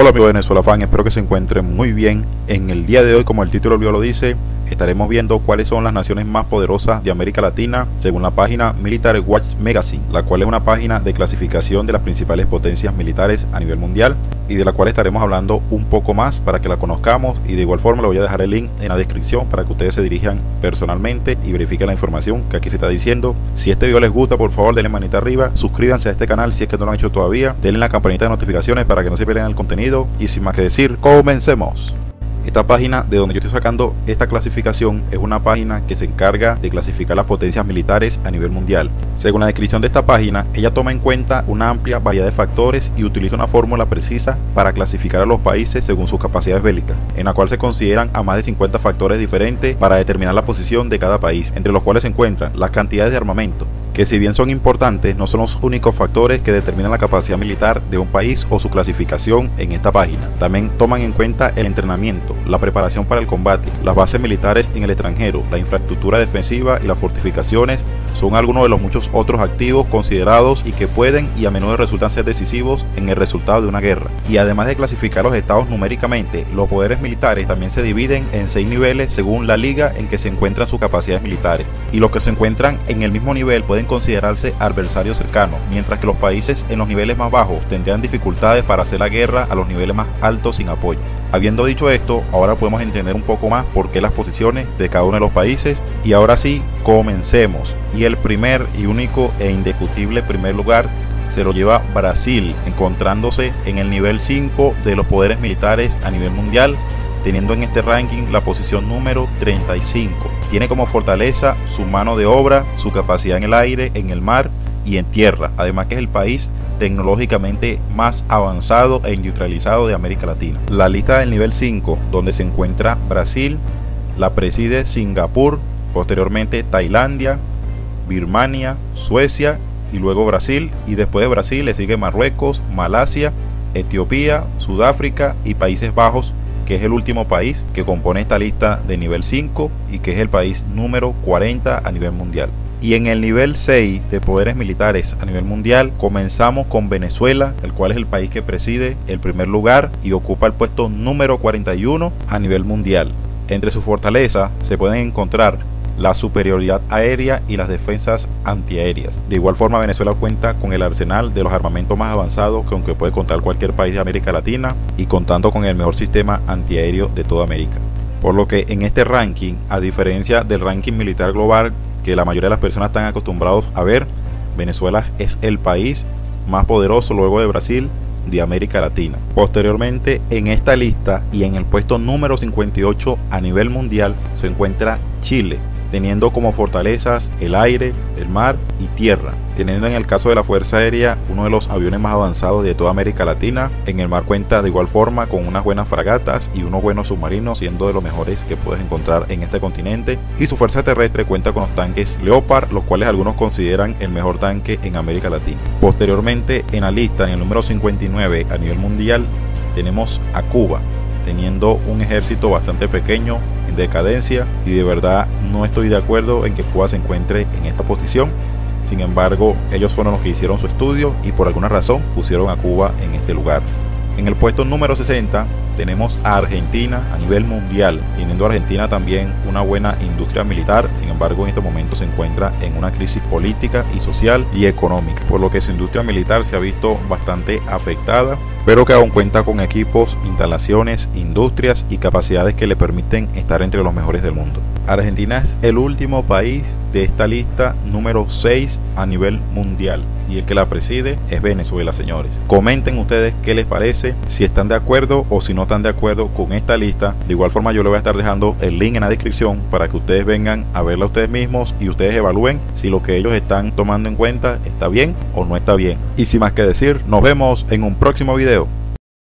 Hola amigos de Venezuela Fan, espero que se encuentren muy bien. En el día de hoy, como el título lo dice, estaremos viendo cuáles son las naciones más poderosas de América Latina según la página Military Watch Magazine, la cual es una página de clasificación de las principales potencias militares a nivel mundial y de la cual estaremos hablando un poco más para que la conozcamos y de igual forma le voy a dejar el link en la descripción para que ustedes se dirijan personalmente y verifiquen la información que aquí se está diciendo. Si este video les gusta, por favor denle manita arriba, suscríbanse a este canal si es que no lo han hecho todavía, denle la campanita de notificaciones para que no se pierdan el contenido y sin más que decir, comencemos. Esta página de donde yo estoy sacando esta clasificación es una página que se encarga de clasificar las potencias militares a nivel mundial. Según la descripción de esta página, ella toma en cuenta una amplia variedad de factores y utiliza una fórmula precisa para clasificar a los países según sus capacidades bélicas, en la cual se consideran a más de 50 factores diferentes para determinar la posición de cada país, entre los cuales se encuentran las cantidades de armamento, que si bien son importantes, no son los únicos factores que determinan la capacidad militar de un país o su clasificación en esta página. También toman en cuenta el entrenamiento, la preparación para el combate, las bases militares en el extranjero, la infraestructura defensiva y las fortificaciones son algunos de los muchos otros activos considerados y que pueden y a menudo resultan ser decisivos en el resultado de una guerra. Y además de clasificar los estados numéricamente, los poderes militares también se dividen en seis niveles según la liga en que se encuentran sus capacidades militares. Y los que se encuentran en el mismo nivel pueden considerarse adversarios cercanos, mientras que los países en los niveles más bajos tendrían dificultades para hacer la guerra a los niveles más altos sin apoyo. Habiendo dicho esto, ahora podemos entender un poco más por qué las posiciones de cada uno de los países y ahora sí, comencemos. Y el primer y único e indiscutible primer lugar se lo lleva Brasil, encontrándose en el nivel 5 de los poderes militares a nivel mundial, teniendo en este ranking la posición número 35. Tiene como fortaleza su mano de obra, su capacidad en el aire, en el mar y en tierra, además que es el país tecnológicamente más avanzado e industrializado de América Latina. La lista del nivel 5, donde se encuentra Brasil, la preside Singapur, posteriormente Tailandia, Birmania, Suecia y luego Brasil. Y después de Brasil le sigue Marruecos, Malasia, Etiopía, Sudáfrica y Países Bajos, que es el último país que compone esta lista de nivel 5 y que es el país número 40 a nivel mundial. Y en el nivel 6 de poderes militares a nivel mundial comenzamos con Venezuela, el cual es el país que preside el primer lugar y ocupa el puesto número 41 a nivel mundial. Entre sus fortalezas se pueden encontrar la superioridad aérea y las defensas antiaéreas. De igual forma, Venezuela cuenta con el arsenal de los armamentos más avanzados con que puede contar cualquier país de América Latina y contando con el mejor sistema antiaéreo de toda América. Por lo que en este ranking, a diferencia del ranking militar global que la mayoría de las personas están acostumbrados a ver, Venezuela es el país más poderoso luego de Brasil de América Latina. Posteriormente, en esta lista y en el puesto número 58 a nivel mundial se encuentra Chile, teniendo como fortalezas el aire, el mar y tierra, teniendo en el caso de la Fuerza Aérea uno de los aviones más avanzados de toda América Latina. En el mar cuenta de igual forma con unas buenas fragatas y unos buenos submarinos, siendo de los mejores que puedes encontrar en este continente. Y su fuerza terrestre cuenta con los tanques Leopard, los cuales algunos consideran el mejor tanque en América Latina. Posteriormente, en la lista, en el número 59 a nivel mundial, tenemos a Cuba, teniendo un ejército bastante pequeño, decadencia, y de verdad no estoy de acuerdo en que Cuba se encuentre en esta posición. Sin embargo, ellos fueron los que hicieron su estudio y por alguna razón pusieron a Cuba en este lugar. En el puesto número 60 tenemos a Argentina a nivel mundial, teniendo Argentina también una buena industria militar, sin embargo en este momento se encuentra en una crisis política y social y económica, por lo que su industria militar se ha visto bastante afectada, pero que aún cuenta con equipos, instalaciones, industrias y capacidades que le permiten estar entre los mejores del mundo. Argentina es el último país de esta lista número 6 a nivel mundial y el que la preside es Venezuela, señores. Comenten ustedes qué les parece, si están de acuerdo o si no están de acuerdo con esta lista. De igual forma yo les voy a estar dejando el link en la descripción para que ustedes vengan a verla ustedes mismos y ustedes evalúen si lo que ellos están tomando en cuenta está bien o no está bien. Y sin más que decir, nos vemos en un próximo video.